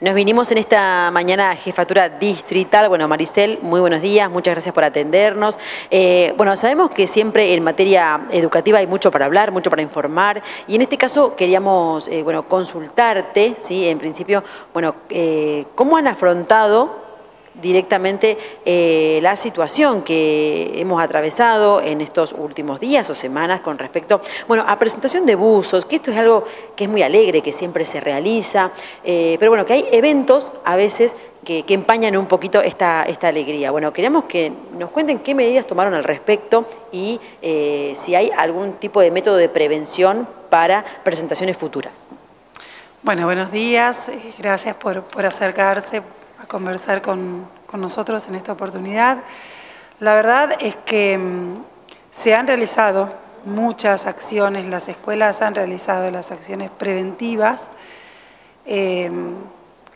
Nos vinimos en esta mañana a Jefatura Distrital. Bueno, Maricel, muy buenos días, muchas gracias por atendernos. Eh, bueno, sabemos que siempre en materia educativa hay mucho para hablar, mucho para informar, y en este caso queríamos, eh, bueno, consultarte, ¿sí? En principio, bueno, eh, ¿cómo han afrontado directamente eh, la situación que hemos atravesado en estos últimos días o semanas con respecto, bueno, a presentación de buzos, que esto es algo que es muy alegre, que siempre se realiza, eh, pero bueno, que hay eventos a veces que, empañan un poquito esta, esta alegría. Bueno, queríamos que nos cuenten qué medidas tomaron al respecto y eh, si hay algún tipo de método de prevención para presentaciones futuras. Bueno, buenos días, gracias por, por acercarse, conversar con, nosotros en esta oportunidad. La verdad es que mm, se han realizado muchas acciones, las escuelas han realizado las acciones preventivas em,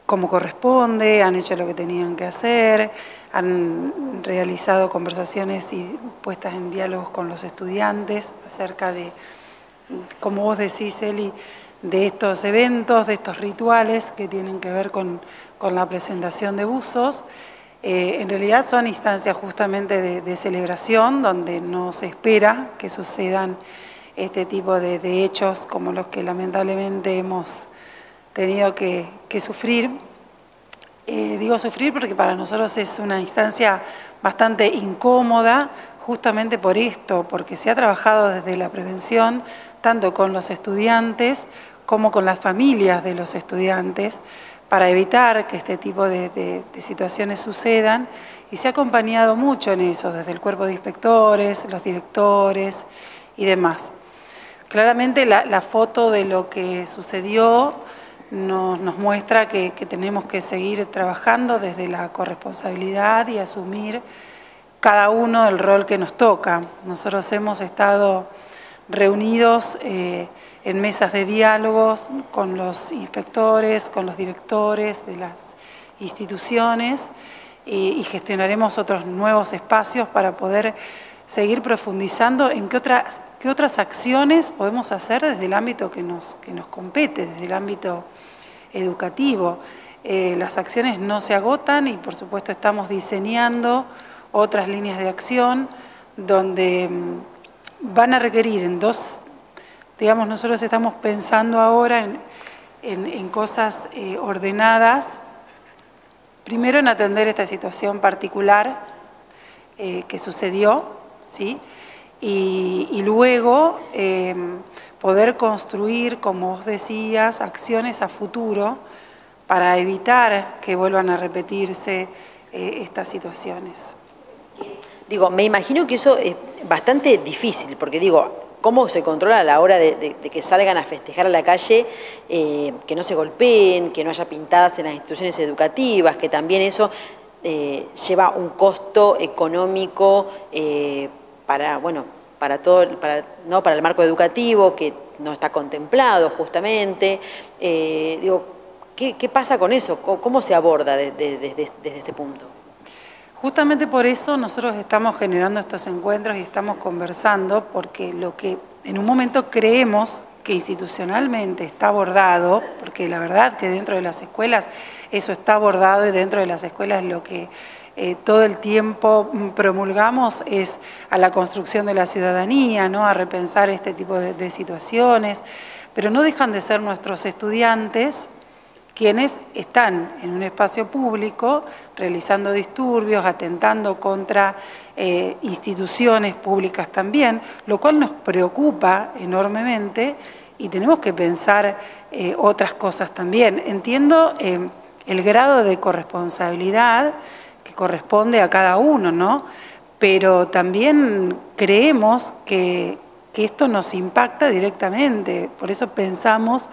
como corresponde, han hecho lo que tenían que hacer, han realizado conversaciones y puestas en diálogos con los estudiantes acerca de, como vos decís, Eli, de estos eventos, de estos rituales que tienen que ver con, la presentación de buzos. Eh, en realidad son instancias justamente de, celebración donde no se espera que sucedan este tipo de, hechos como los que lamentablemente hemos tenido que, sufrir. Eh, digo sufrir porque para nosotros es una instancia bastante incómoda, justamente por esto, porque se ha trabajado desde la prevención, tanto con los estudiantes como con las familias de los estudiantes, para evitar que este tipo de, situaciones sucedan y se ha acompañado mucho en eso, desde el cuerpo de inspectores, los directores y demás. Claramente la, foto de lo que sucedió nos, muestra que, tenemos que seguir trabajando desde la corresponsabilidad y asumir cada uno el rol que nos toca. Nosotros hemos estado reunidos eh, en mesas de diálogos con los inspectores, con los directores de las instituciones y, gestionaremos otros nuevos espacios para poder seguir profundizando en qué otras, qué otras acciones podemos hacer desde el ámbito que nos, que nos compete, desde el ámbito educativo. Eh, las acciones no se agotan y por supuesto estamos diseñando otras líneas de acción donde mm, van a requerir en dos, digamos, nosotros estamos pensando ahora en, cosas eh, ordenadas, primero en atender esta situación particular eh, que sucedió, ¿sí? y, luego em, poder construir, como vos decías, acciones a futuro para evitar que vuelvan a repetirse eh, estas situaciones. Digo, me imagino que eso es bastante difícil, porque digo, ¿cómo se controla a la hora de, que salgan a festejar a la calle, eh, que no se golpeen, que no haya pintadas en las instituciones educativas, que también eso eh, lleva un costo económico eh, para, bueno, para todo, para, ¿no? para el marco educativo, que no está contemplado justamente. digo, ¿qué, pasa con eso? ¿Cómo, se aborda desde ese punto? Justamente por eso nosotros estamos generando estos encuentros y estamos conversando, porque lo que en un momento creemos que institucionalmente está abordado, porque la verdad que dentro de las escuelas eso está abordado y dentro de las escuelas lo que eh, todo el tiempo promulgamos es a la construcción de la ciudadanía, ¿no? a repensar este tipo de situaciones, pero no dejan de ser nuestros estudiantes quienes están en un espacio público realizando disturbios, atentando contra eh, instituciones públicas también, lo cual nos preocupa enormemente y tenemos que pensar eh, otras cosas también. Entiendo eh, el grado de corresponsabilidad que corresponde a cada uno, ¿no? Pero también creemos que, que esto nos impacta directamente, por eso pensamos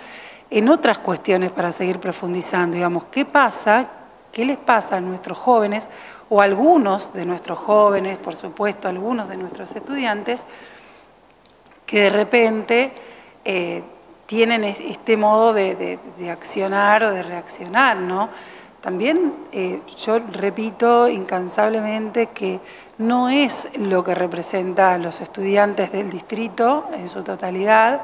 en otras cuestiones para seguir profundizando, digamos, ¿qué pasa? ¿Qué les pasa a nuestros jóvenes o a algunos de nuestros jóvenes, por supuesto, algunos de nuestros estudiantes, que de repente eh, tienen este modo de, accionar o de reaccionar, ¿no? También eh, yo repito incansablemente que no es lo que representa a los estudiantes del distrito en su totalidad,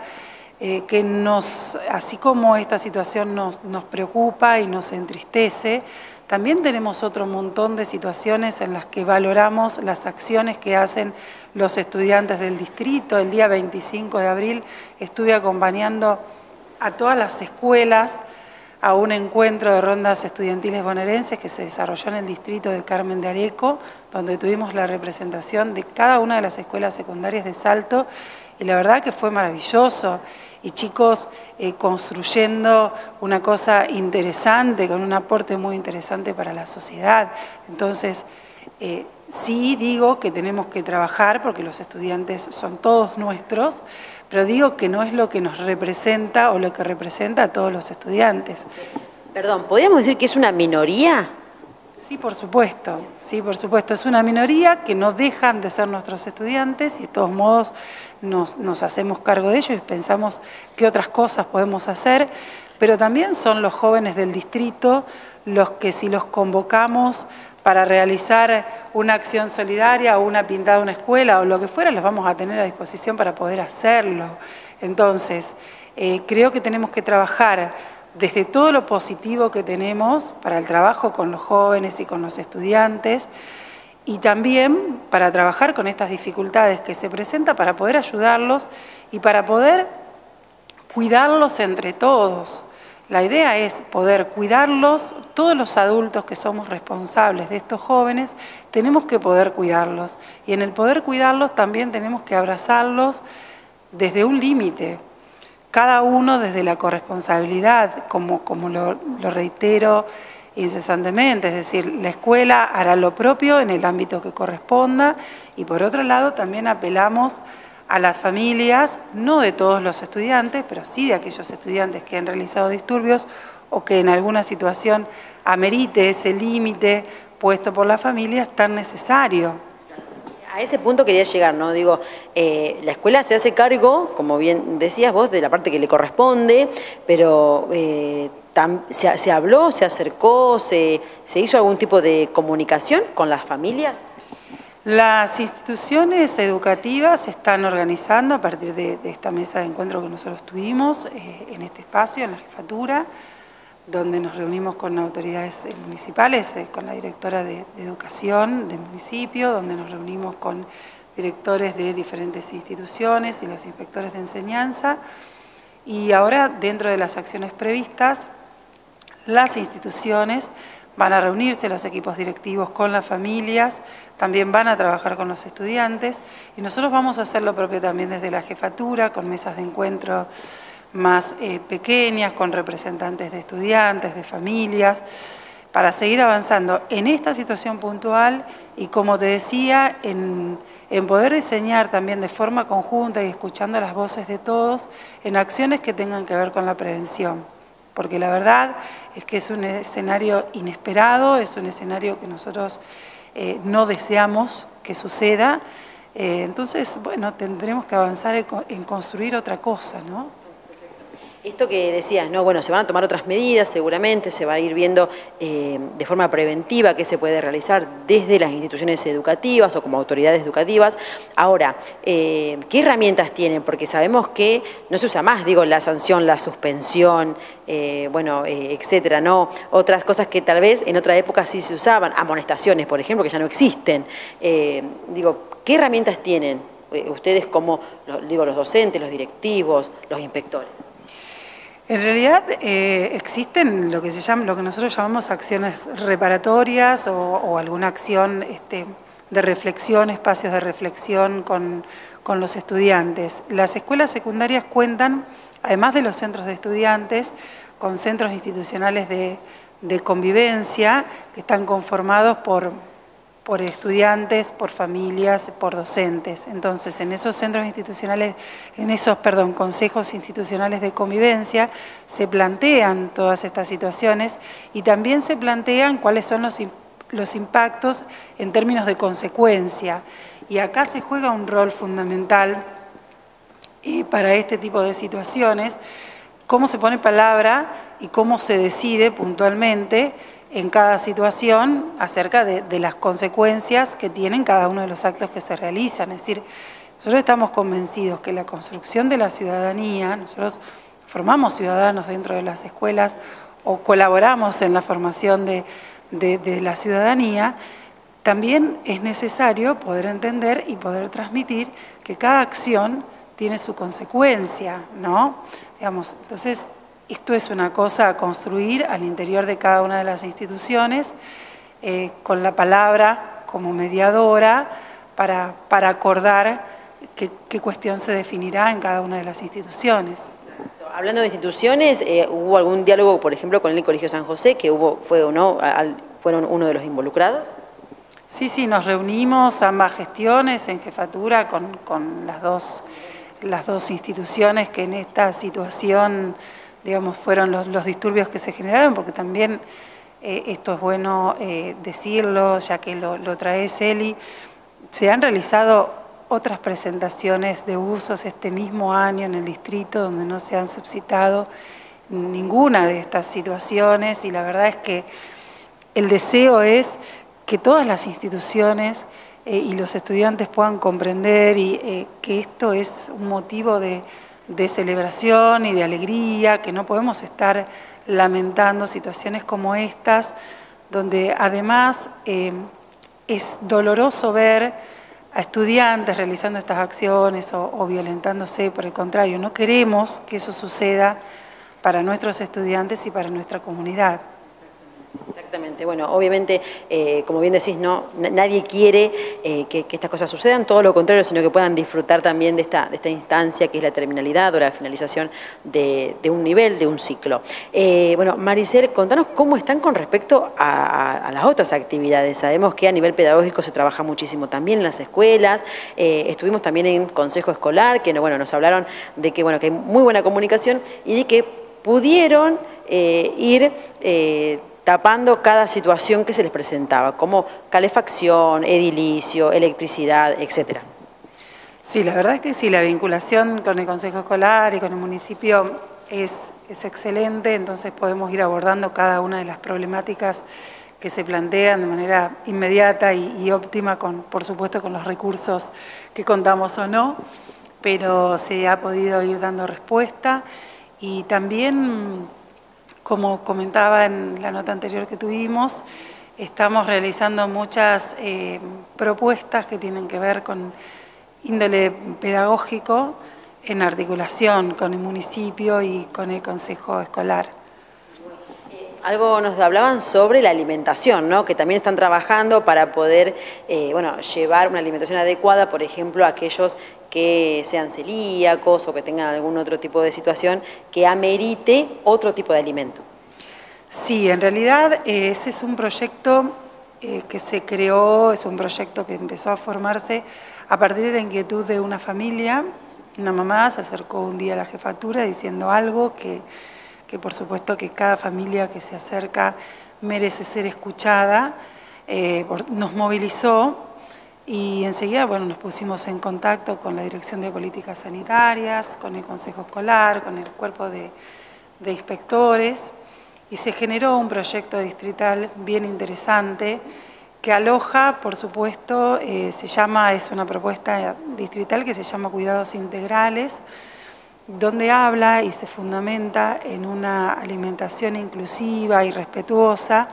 eh, que nos, así como esta situación nos, nos preocupa y nos entristece, también tenemos otro montón de situaciones en las que valoramos las acciones que hacen los estudiantes del distrito. El día 25 de abril estuve acompañando a todas las escuelas a un encuentro de rondas estudiantiles bonaerenses que se desarrolló en el distrito de Carmen de Areco, donde tuvimos la representación de cada una de las escuelas secundarias de Salto, y la verdad que fue maravilloso y chicos eh, construyendo una cosa interesante, con un aporte muy interesante para la sociedad. Entonces, eh, sí digo que tenemos que trabajar porque los estudiantes son todos nuestros, pero digo que no es lo que nos representa o lo que representa a todos los estudiantes. Perdón, ¿podríamos decir que es una minoría? Sí, por supuesto, sí, por supuesto. Es una minoría que no dejan de ser nuestros estudiantes y de todos modos nos, hacemos cargo de ellos y pensamos qué otras cosas podemos hacer, pero también son los jóvenes del distrito los que si los convocamos para realizar una acción solidaria o una pintada de una escuela o lo que fuera, los vamos a tener a disposición para poder hacerlo. Entonces, eh, creo que tenemos que trabajar desde todo lo positivo que tenemos para el trabajo con los jóvenes y con los estudiantes y también para trabajar con estas dificultades que se presentan para poder ayudarlos y para poder cuidarlos entre todos. La idea es poder cuidarlos, todos los adultos que somos responsables de estos jóvenes, tenemos que poder cuidarlos. Y en el poder cuidarlos también tenemos que abrazarlos desde un límite, cada uno desde la corresponsabilidad, como, como lo, reitero incesantemente, es decir, la escuela hará lo propio en el ámbito que corresponda y por otro lado también apelamos a las familias, no de todos los estudiantes, pero sí de aquellos estudiantes que han realizado disturbios o que en alguna situación amerite ese límite puesto por las familias tan necesario. A ese punto quería llegar, ¿no? Digo, eh, la escuela se hace cargo, como bien decías vos, de la parte que le corresponde, pero eh, se, habló, se acercó, se, hizo algún tipo de comunicación con las familias? Las instituciones educativas se están organizando a partir de, esta mesa de encuentro que nosotros tuvimos eh, en este espacio, en la jefatura, donde nos reunimos con autoridades eh, municipales, eh, con la directora de, educación del municipio, donde nos reunimos con directores de diferentes instituciones y los inspectores de enseñanza. Y ahora, dentro de las acciones previstas, las instituciones van a reunirse, los equipos directivos con las familias, también van a trabajar con los estudiantes y nosotros vamos a hacer lo propio también desde la jefatura, con mesas de encuentro más eh, pequeñas, con representantes de estudiantes, de familias, para seguir avanzando en esta situación puntual y, como te decía, en, poder diseñar también de forma conjunta y escuchando las voces de todos en acciones que tengan que ver con la prevención. Porque la verdad es que es un escenario inesperado, es un escenario que nosotros eh, no deseamos que suceda. Eh, entonces, bueno, tendremos que avanzar en construir otra cosa, ¿no? Esto que decías, ¿no? Bueno, se van a tomar otras medidas seguramente, se va a ir viendo eh, de forma preventiva qué se puede realizar desde las instituciones educativas o como autoridades educativas. Ahora, eh, ¿qué herramientas tienen? Porque sabemos que no se usa más, digo, la sanción, la suspensión, eh, bueno, etcétera, ¿no? Otras cosas que tal vez en otra época sí se usaban, amonestaciones, por ejemplo, que ya no existen. digo, ¿qué herramientas tienen ustedes como, digo, los docentes, los directivos, los inspectores? En realidad eh, existen lo que, se llama, lo que nosotros llamamos acciones reparatorias o, alguna acción este, de reflexión, espacios de reflexión con, los estudiantes. Las escuelas secundarias cuentan, además de los centros de estudiantes, con centros institucionales de convivencia que están conformados por por estudiantes, por familias, por docentes. Entonces, en esos centros institucionales, en esos, perdón, consejos institucionales de convivencia, se plantean todas estas situaciones y también se plantean cuáles son los, los impactos en términos de consecuencia. Y acá se juega un rol fundamental eh, para este tipo de situaciones, cómo se pone palabra y cómo se decide puntualmente en cada situación acerca de, las consecuencias que tienen cada uno de los actos que se realizan. Es decir, Nosotros estamos convencidos que la construcción de la ciudadanía, nosotros formamos ciudadanos dentro de las escuelas o colaboramos en la formación de, la ciudadanía, también es necesario poder entender y poder transmitir que cada acción tiene su consecuencia, ¿no? Digamos, entonces, esto es una cosa a construir al interior de cada una de las instituciones, eh, con la palabra como mediadora para, para acordar qué, cuestión se definirá en cada una de las instituciones. Hablando de instituciones, eh, ¿hubo algún diálogo, por ejemplo, con el Colegio San José, que hubo, fue o no, fueron uno de los involucrados? Sí, sí, nos reunimos ambas gestiones en jefatura con, las, dos, las dos instituciones que en esta situación, digamos, fueron los, disturbios que se generaron, porque también eh, esto es bueno eh, decirlo, ya que lo, lo trae Celi, se han realizado otras presentaciones de usos este mismo año en el distrito donde no se han suscitado ninguna de estas situaciones y la verdad es que el deseo es que todas las instituciones eh, y los estudiantes puedan comprender y, que esto es un motivo de, celebración y de alegría, que no podemos estar lamentando situaciones como estas, donde además eh, es doloroso ver a estudiantes realizando estas acciones o, violentándose, por el contrario, no queremos que eso suceda para nuestros estudiantes y para nuestra comunidad. Exactamente, bueno, obviamente, eh, como bien decís, no, nadie quiere eh, que, estas cosas sucedan, todo lo contrario, sino que puedan disfrutar también de esta, de esta instancia que es la terminalidad o la finalización de, un nivel, de un ciclo. Eh, bueno, Maricel, contanos cómo están con respecto a, las otras actividades. Sabemos que a nivel pedagógico se trabaja muchísimo también en las escuelas, estuvimos también en consejo escolar, que bueno, nos hablaron de que, bueno, que hay muy buena comunicación y de que pudieron ir tapando cada situación que se les presentaba, como calefacción, edilicio, electricidad, etc. Sí, la verdad es que sí, la vinculación con el Consejo Escolar y con el municipio es, es excelente, entonces podemos ir abordando cada una de las problemáticas que se plantean de manera inmediata y, óptima, con, por supuesto con los recursos que contamos o no, pero se ha podido ir dando respuesta y también como comentaba en la nota anterior que tuvimos, estamos realizando muchas eh, propuestas que tienen que ver con índole pedagógico en articulación con el municipio y con el consejo escolar. Algo nos hablaban sobre la alimentación, ¿no? que también están trabajando para poder eh, bueno, llevar una alimentación adecuada, por ejemplo, a aquellos que sean celíacos o que tengan algún otro tipo de situación que amerite otro tipo de alimento. Sí, en realidad eh, ese es un proyecto eh, que se creó, es un proyecto que empezó a formarse a partir de la inquietud de una familia. Una mamá se acercó un día a la jefatura diciendo algo que, por supuesto que cada familia que se acerca merece ser escuchada. Eh, nos movilizó y enseguida bueno, nos pusimos en contacto con la Dirección de Políticas Sanitarias, con el Consejo Escolar, con el cuerpo de, inspectores y se generó un proyecto distrital bien interesante que aloja, por supuesto, eh, se llama, es una propuesta distrital que se llama Cuidados Integrales, donde habla y se fundamenta en una alimentación inclusiva y respetuosa,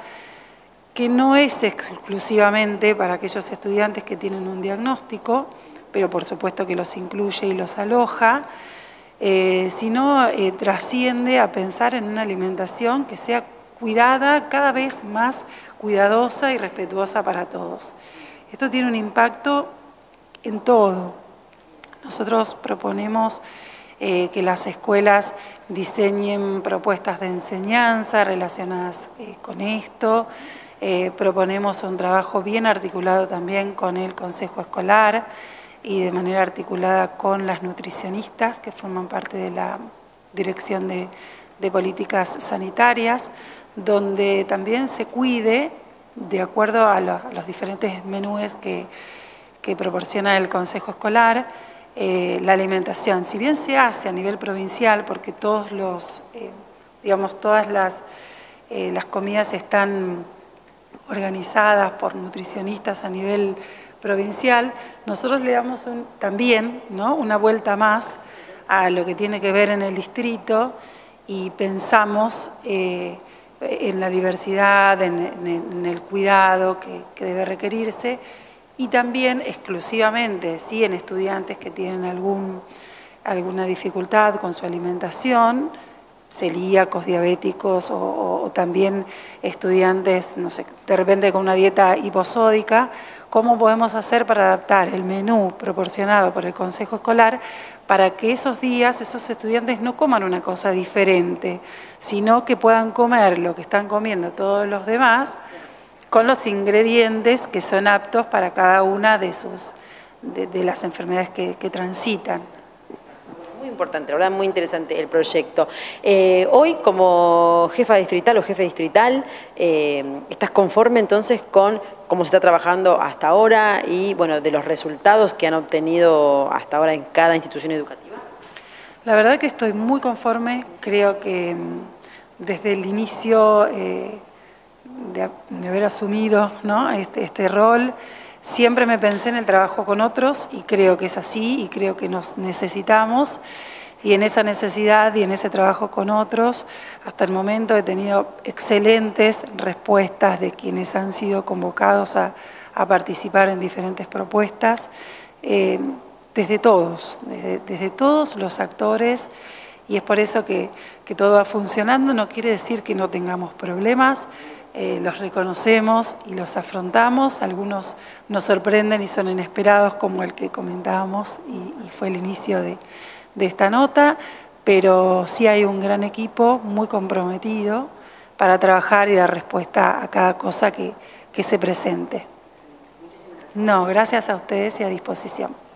que no es exclusivamente para aquellos estudiantes que tienen un diagnóstico, pero por supuesto que los incluye y los aloja, eh, sino eh, trasciende a pensar en una alimentación que sea cuidada, cada vez más cuidadosa y respetuosa para todos. Esto tiene un impacto en todo. Nosotros proponemos eh, que las escuelas diseñen propuestas de enseñanza relacionadas con esto, eh, proponemos un trabajo bien articulado también con el Consejo Escolar y de manera articulada con las nutricionistas que forman parte de la Dirección de, Políticas Sanitarias, donde también se cuide, de acuerdo a, los diferentes menúes que, proporciona el Consejo Escolar, eh, la alimentación. Si bien se hace a nivel provincial, porque todos los, eh, digamos, todas las, las comidas están organizadas por nutricionistas a nivel provincial, nosotros le damos también ¿no? una vuelta más a lo que tiene que ver en el distrito y pensamos eh, en la diversidad, en, el cuidado que, debe requerirse y también exclusivamente ¿sí? en estudiantes que tienen algún, alguna dificultad con su alimentación, celíacos, diabéticos o, también estudiantes, no sé, de repente con una dieta hiposódica, cómo podemos hacer para adaptar el menú proporcionado por el Consejo Escolar para que esos días esos estudiantes no coman una cosa diferente, sino que puedan comer lo que están comiendo todos los demás con los ingredientes que son aptos para cada una de, sus, de, las enfermedades que transitan importante, la verdad muy interesante el proyecto. Eh, hoy como jefa distrital o jefe distrital, eh, ¿estás conforme entonces con cómo se está trabajando hasta ahora y bueno, de los resultados que han obtenido hasta ahora en cada institución educativa? La verdad que estoy muy conforme, creo que mm, desde el inicio eh, de, haber asumido este, este rol, Siempre me pensé en el trabajo con otros y creo que es así y creo que nos necesitamos. Y en esa necesidad y en ese trabajo con otros, hasta el momento he tenido excelentes respuestas de quienes han sido convocados a, participar en diferentes propuestas, eh, desde todos, desde, todos los actores, y es por eso que, que todo va funcionando, no quiere decir que no tengamos problemas, eh, los reconocemos y los afrontamos, algunos nos sorprenden y son inesperados como el que comentábamos y, fue el inicio de, esta nota, pero sí hay un gran equipo muy comprometido para trabajar y dar respuesta a cada cosa que, que se presente. No, gracias a ustedes y a disposición.